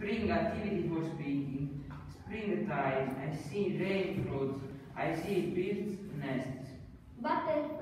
Spring activity for speaking. Springtime. I see rain clouds. I see birds' nests. Butterfly.